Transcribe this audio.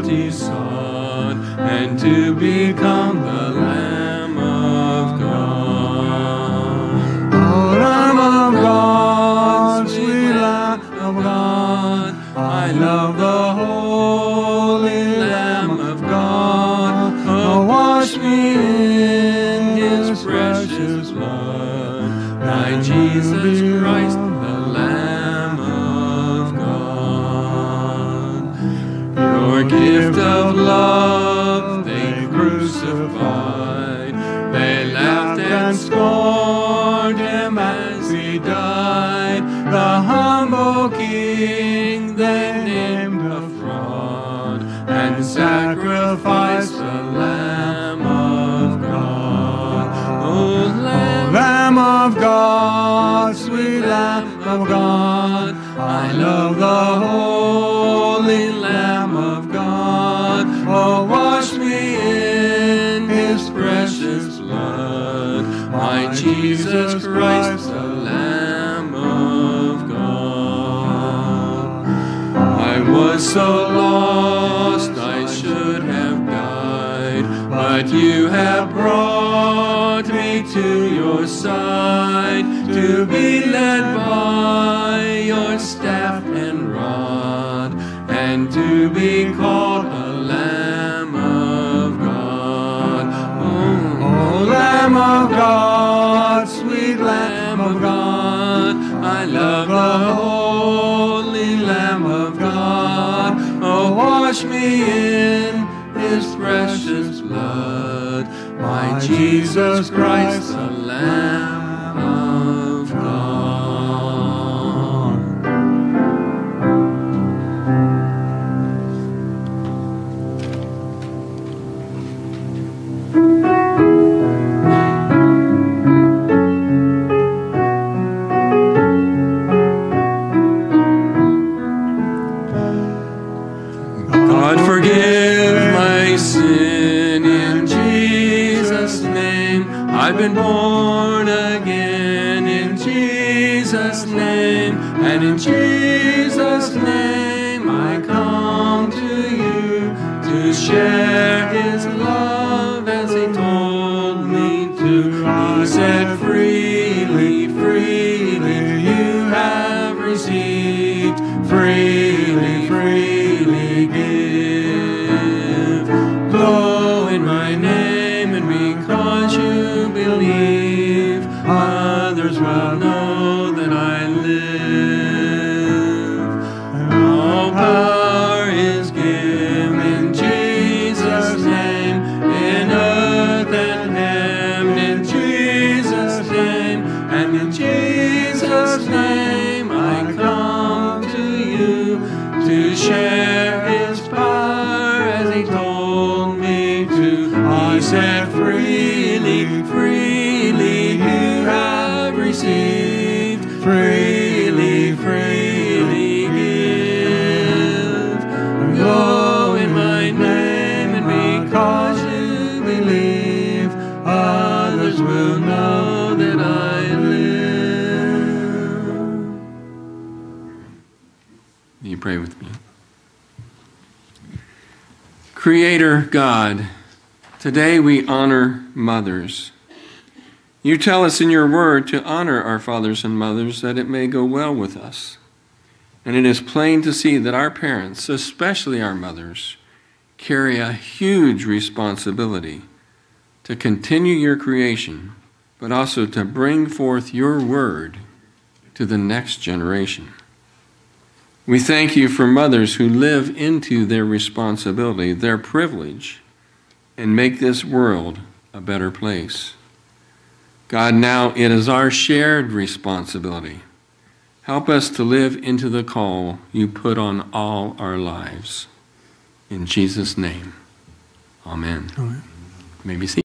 guilty son and to become the Lamb of God. Oh, Lamb of God, sweet Lamb of God, I love the holy Lamb of God. Oh, wash me in His precious blood, thy Jesus. Crucified. They laughed and scorned him as he died. The humble king they named a fraud and sacrificed the Lamb of God. Oh, Lamb, Lamb of God, sweet Lamb of God, I love the holy Lamb of God. Oh, wash me in precious blood, my Jesus Christ, the Lamb of God. I was so lost, I should have died, but you have brought me to your side to be led by your staff and rod, and to be called a Lamb I love the holy Lamb of God. Oh, wash me in His precious blood, my Jesus Christ, the Lamb been born again in Jesus' name, and in Jesus' name I come to you to share His love as He told me to. He said, others will know received, freely, freely give. Go in my name, and because you believe, others will know that I live. You pray with me. Creator God, today we honor mothers. You tell us in your word to honor our fathers and mothers that it may go well with us. And it is plain to see that our parents, especially our mothers, carry a huge responsibility to continue your creation, but also to bring forth your word to the next generation. We thank you for mothers who live into their responsibility, their privilege, and make this world a better place. God, now it is our shared responsibility. Help us to live into the call you put on all our lives. In Jesus' name, amen. Amen. You may be seated.